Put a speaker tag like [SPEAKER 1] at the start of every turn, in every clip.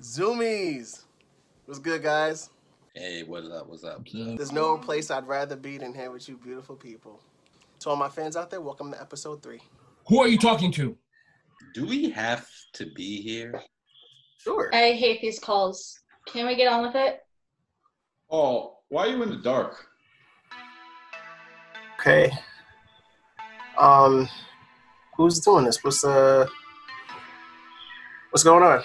[SPEAKER 1] Zoomies. What's good, guys?
[SPEAKER 2] Hey, what's up? What's up?
[SPEAKER 1] There's no place I'd rather be than here with you beautiful people. To all my fans out there, welcome to episode three.
[SPEAKER 3] Who are you talking to?
[SPEAKER 2] Do we have to be here?
[SPEAKER 1] Sure.
[SPEAKER 4] I hate these calls. Can we get on with it?
[SPEAKER 5] Oh, why are you in the dark?
[SPEAKER 1] Okay. Um, who's doing this? What's uh, what's going on?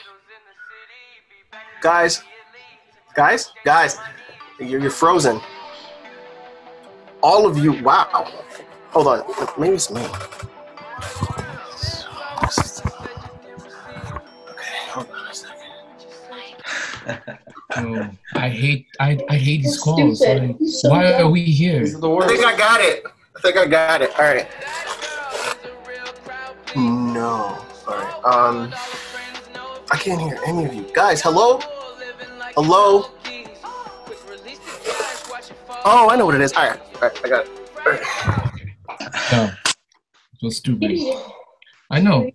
[SPEAKER 1] Guys, guys, guys, you're, you're frozen. All of you. Wow. Hold on. Maybe it's me. Okay, hold on a second.
[SPEAKER 3] Oh, I hate I, I hate these calls. Like,
[SPEAKER 4] so
[SPEAKER 3] why are we here?
[SPEAKER 5] These are the
[SPEAKER 1] I think I got it. I think I got it. All right. No. All right. Um, I can't hear any of you guys. Hello. Hello. Oh, I know what it is. All right. All right. I got it. All right.
[SPEAKER 3] No. So stupid. I know.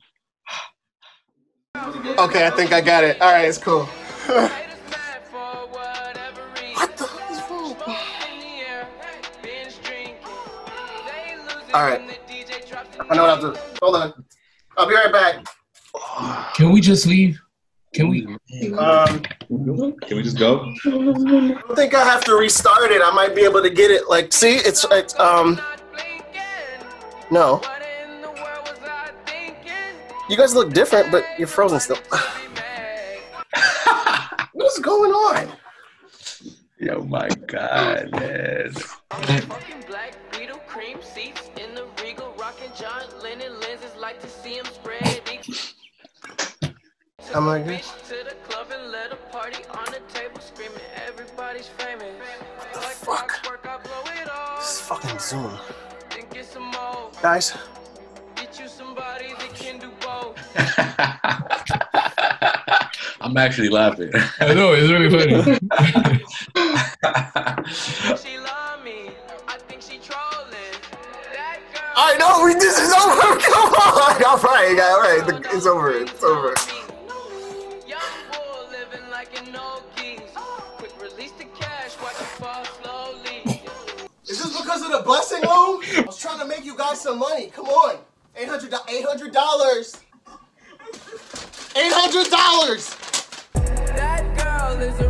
[SPEAKER 1] Okay, I think I got it. All right, it's cool. what the hell is wrong? All right. I know what I'll do. Hold on. I'll be right back.
[SPEAKER 3] Can we just leave? Can we?
[SPEAKER 1] Um,
[SPEAKER 5] Can we just go?
[SPEAKER 1] I don't think I have to restart it. I might be able to get it. Like, see, it's it's um. No. You guys look different, but you're frozen still. what is going on?
[SPEAKER 2] Yo, my God, man.
[SPEAKER 6] Famous.
[SPEAKER 1] the
[SPEAKER 6] Like
[SPEAKER 1] fuck?
[SPEAKER 6] clockwork, I blow it all.
[SPEAKER 1] This is fucking Zoom,
[SPEAKER 6] Then get some more.
[SPEAKER 1] guys.
[SPEAKER 6] Get you somebody that can do both.
[SPEAKER 2] I'm actually laughing.
[SPEAKER 3] I know it's really funny.
[SPEAKER 6] She love me. I think she trolling. That girl.
[SPEAKER 1] I know we. This is over. Come on. All right, all right. The- It's over. It's over.
[SPEAKER 6] Young bull living like an old geese. Quick release the cash, watch it fall slowly.
[SPEAKER 1] Is this because of the blessing loan? I was trying to make you guys some money. Come on. $800. $800. $800.
[SPEAKER 6] That girl is a real crowd